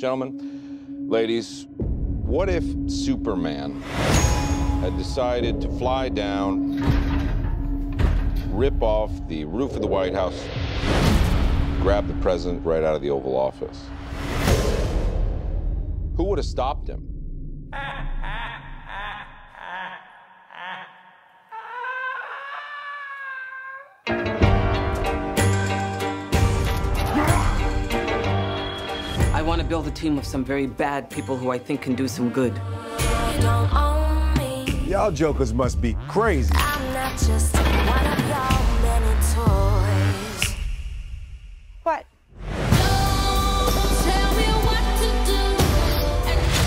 Gentlemen, ladies, what if Superman had decided to fly down, rip off the roof of the White House, grab the president right out of the Oval Office? Who would have stopped him? I want to build a team of some very bad people who I think can do some good. Y'all jokers must be crazy. What?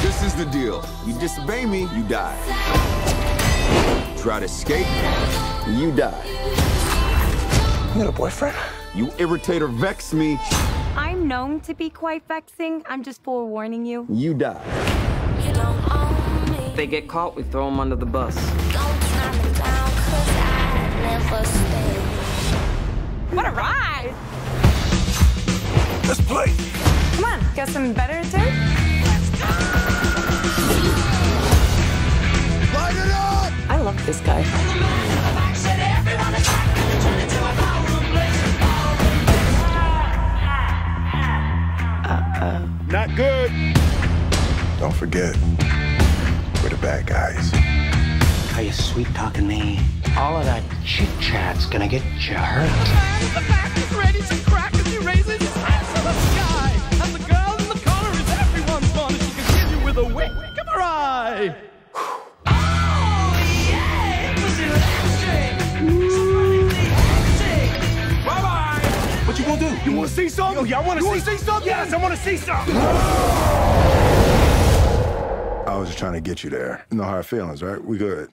This is the deal. You disobey me, you die. Try to escape, you die. You got a boyfriend? You irritate or vex me, I'm known to be quite vexing. I'm just forewarning you. you die. If they get caught, we throw them under the bus. What a ride! Let's play. Come on, got some better to do? Light it up! I love this guy. Not good. Don't forget, we're the bad guys. How you sweet talking me? All of that chit chat's gonna get you hurt. The back is ready to crack as he raises his hands to the sky. And the girl in the corner is everyone's fun. She can kill you with a wink of her eye. What you gonna do? You wanna see something? Yo, y'all wanna, see, see something? Yes, I wanna see something. I was just trying to get you there. No hard feelings, right? We good.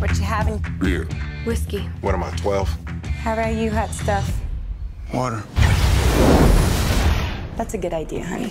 What you having? Beer. Whiskey. What am I, 12? How about you hot stuff? Water. That's a good idea, honey.